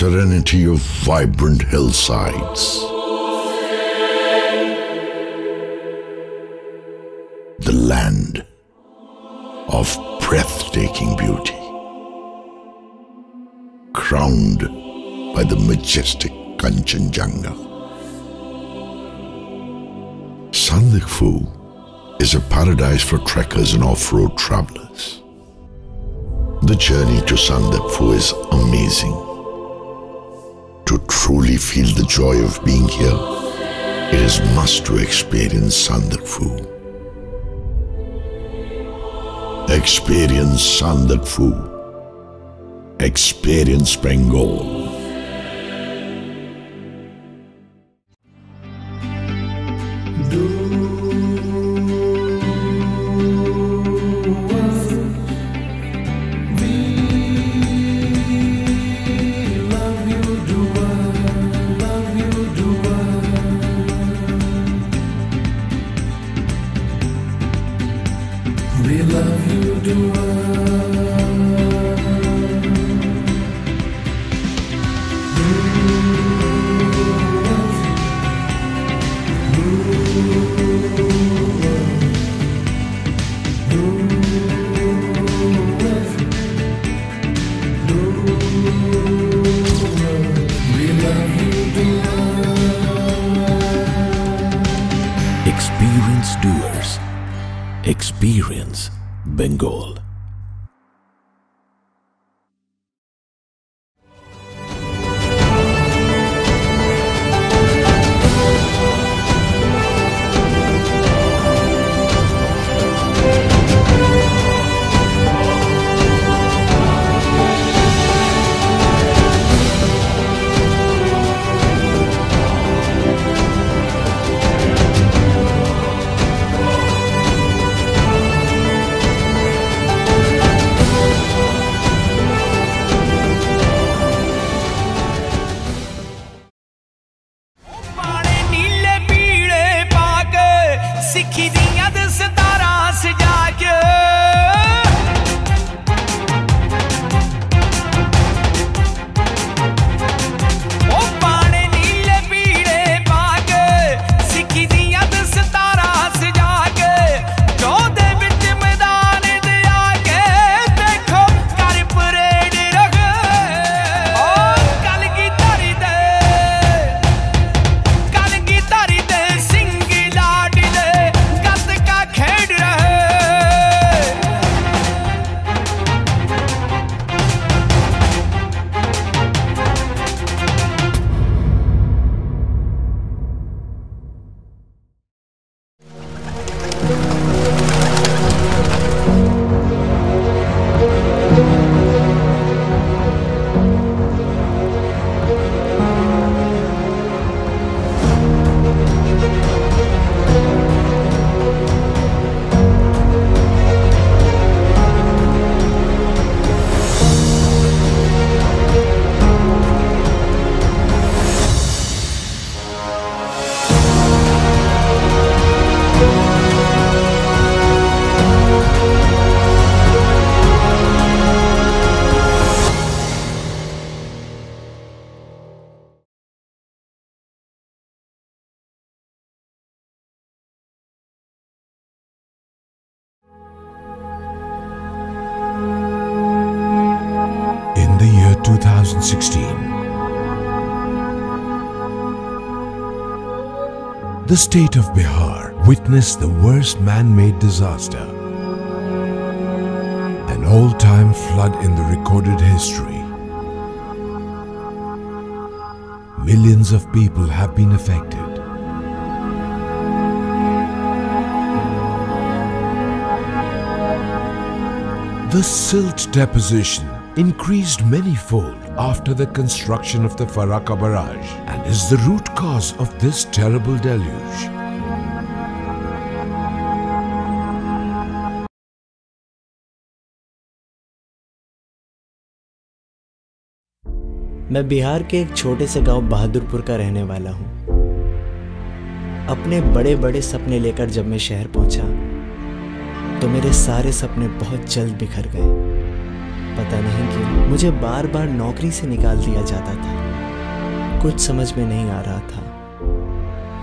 serenity of vibrant hillsides. The land of breathtaking beauty, crowned by the majestic Kanchenjunga. Sandakfu is a paradise for trekkers and off-road travelers. The journey to Sandakfu is amazing. To truly feel the joy of being here, it is must to experience Sandakfu. Experience Sandakfu. Experience Bengal. Experience doers. Experience Bengal. 2016, the state of Bihar witnessed the worst man made disaster. An all time flood in the recorded history. Millions of people have been affected. The silt deposition increased many-fold after the construction of the Faraka barrage and is the root cause of this terrible deluge. मैं बिहार के एक छोटे से गाँव बहादुरपुर का रहने वाला हूँ अपने बड़े बड़े सपने लेकर जब मैं शहर पहुँचा तो मेरे सारे सपने बहुत जल्द बिखर गए पता नहीं क्यों, मुझे बार बार नौकरी से निकाल दिया जाता था। कुछ समझ में नहीं आ रहा था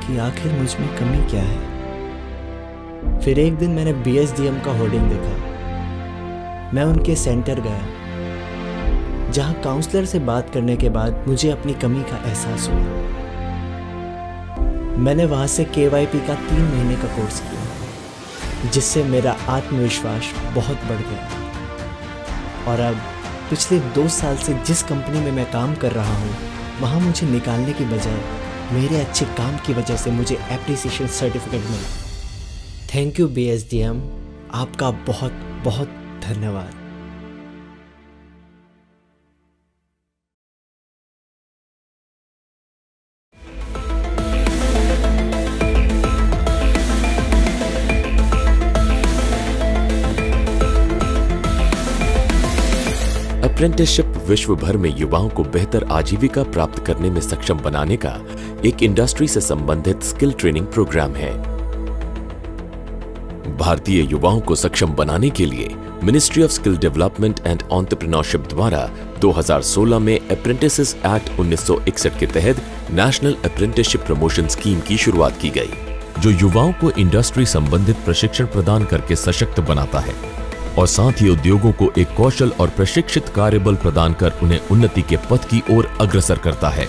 कि आखिर मुझमें कमी क्या है। फिर एक दिन मैंने बीएसडीएम का होर्डिंग देखा। मैं उनके सेंटर गया, जहाँ काउंसलर से बात करने के बाद मुझे अपनी कमी का एहसास हुआ। मैंने वहाँ से के का तीन महीने का कोर्स किया, जिससे मेरा आत्मविश्वास बहुत बढ़ गया। और अब, पिछले दो साल से जिस कंपनी में मैं काम कर रहा हूँ, वहाँ मुझे निकालने की बजाय, मेरे अच्छे काम की वजह से मुझे एप्रिसिएशन सर्टिफिकेट मिला। थैंक यू बी आपका बहुत बहुत धन्यवाद। अप्रेंटिसशिप विश्व भर में युवाओं को बेहतर आजीविका प्राप्त करने में सक्षम बनाने का एक इंडस्ट्री से संबंधित स्किल ट्रेनिंग प्रोग्राम है। भारतीय युवाओं को सक्षम बनाने के लिए ministry of skill development and entrepreneurship द्वारा 2016 में अप्रेंटिस एक्ट 1961 के तहत नेशनल अप्रेंटिसशिप प्रमोशन स्कीम की शुरुआत की गई, जो युवाओं को इंडस्ट्री संबंधित प्रशिक्षण प्रदान करके सशक्त बनाता है। और साथ ही उद्योगों को एक कौशल और प्रशिक्षित कार्यबल प्रदान कर उन्हें उन्नति के पथ की ओर अग्रसर करता है।